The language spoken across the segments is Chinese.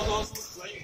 os nossos sonhos.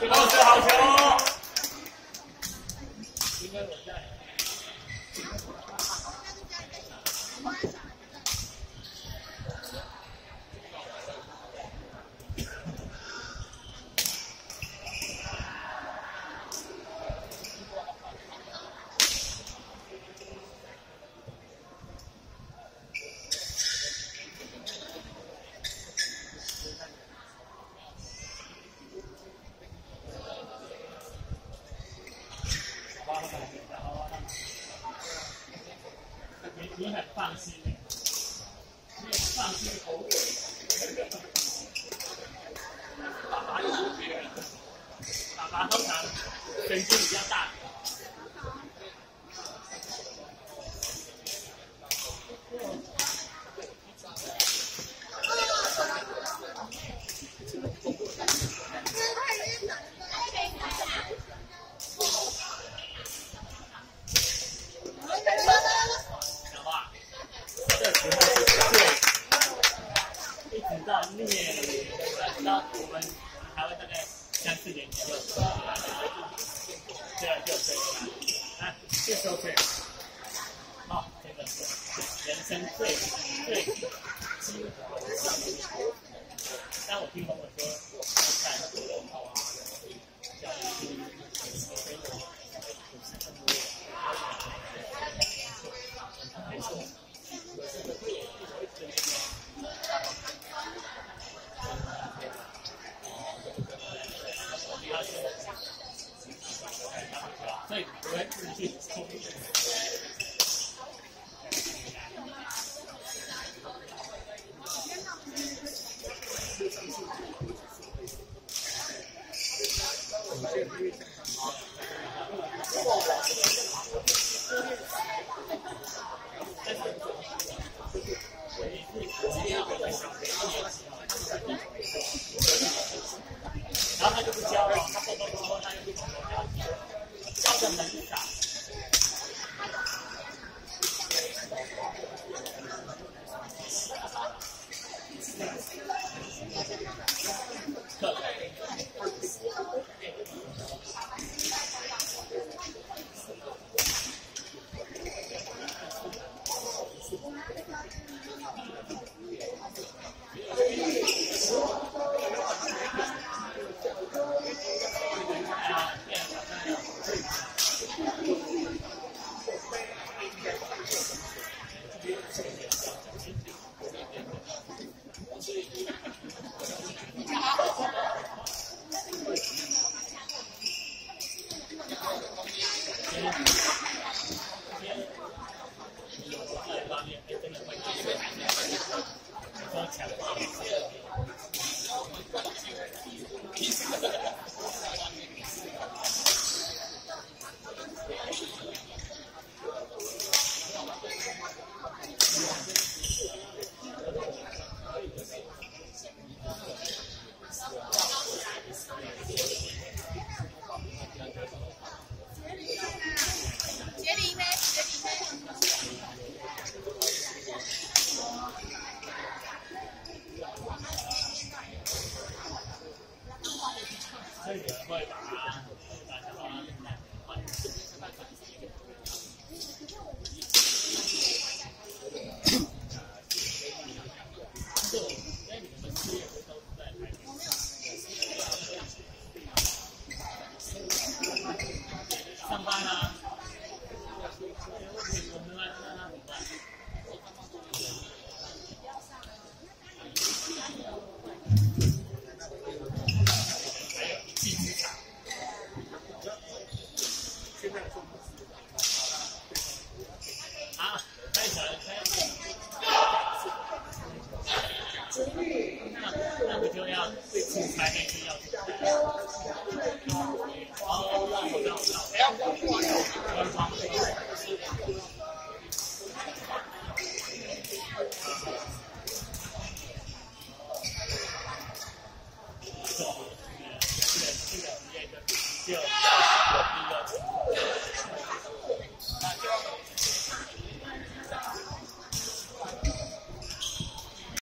这个好球放心投入。打麻药别人打麻药神经比较大。same place.